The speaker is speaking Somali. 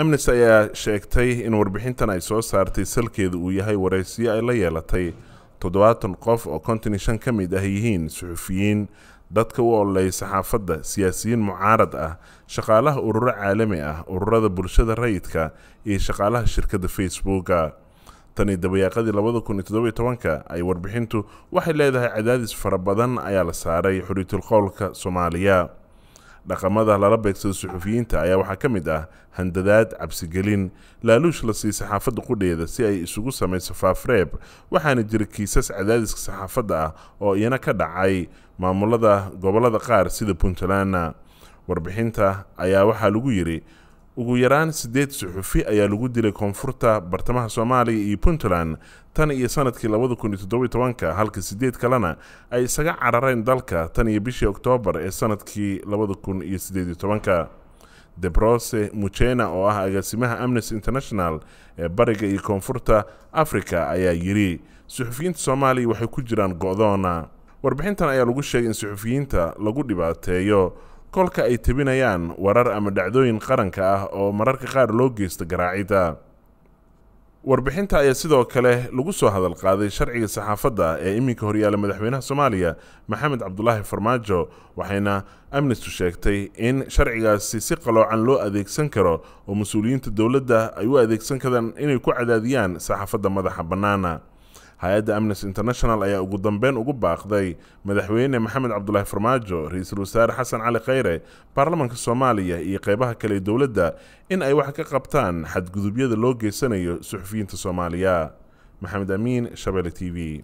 amnesty ayaa sheegtay in warbixintan ay soo saartay salkeedu uu yahay waraysiyo ay la yeelatay toddobaatan qof oo konton iyo shan ka mid ah yihiin suxufiyiin. Dadka u ololeeya saxaafadda siyaasiyiin mucaarad ah shaqaalaha ururo caalami ah ururada bulshada rayidka iyo shaqaalaha shirkadda facebooka. Tani dabayaaqadii labada kun iyo toddobiyo tobanka ay warbixintu waxay leedahay cadaadis fara badan ayaa la saaray xuriitul qowlka soomaaliya dhaqamada lala beegsado suxufiyiinta ayaa waxaa ka mid ah handadaad cabsigelin laaluush la siiy saxaafadda qudheeda si ay isugu samayso faafreeb waxaana jira kiisas cadaadiska saxaafadda ah oo iyana ka dhacay maamulada gobollada qaar sida puntland. Warbixinta ayaa waxaa lagu yidhi ugu yaraan siddeed suxufi ayaa lagu dilay koonfurta bartamaha soomaaliya iyo puntland tan iyo sannadkii labada kun iyo toddobiyo tobanka halka siddeed kalena ay isaga carareen dalka tan iyo bishii oktoobar ee sannadkii labada kun iyo siddeediyo tobanka. Debrose muchena oo ah agaasimaha amnesty international ee bariga iyo koonfurta africa ayaa yidhi suxufiyiinta soomaaliya waxay ku jiraan go-doona. Warbixintan ayaa lagu sheegay in suxufiyiinta lagu dhibaateeyo kolka ay tebinayaan warar ama dhacdooyin qaranka ah oo mararka qaar loo geysta garaacida. Warbixinta ayaa sidoo kale lagu soo hadal qaaday sharciga saxaafadda ee iminka horyaala madaxweynaha soomaaliya maxamed cabdulaahi farmaajo waxayna amnesty sheegtay in sharcigaasi si qaloocan loo adeegsan karo oo mas'uuliyiinta dowladda ay u adeegsan karaan inay ku cadaadiyaan saxaafadda madaxa bannaana hay'adda amnesty international ayaa ugu dambeyn ugu baaqday madaxweyne maxamed cabdulaahi farmaajo ra'iisul wasaare xasan cali khayre baarlamaanka soomaaliya iyo qeybaha kale ee dowladda in ay wax ka qabtaan xadgudubyada loo geysanayo suxufiyiinta soomaaliya. Maxamed amiin shabele t v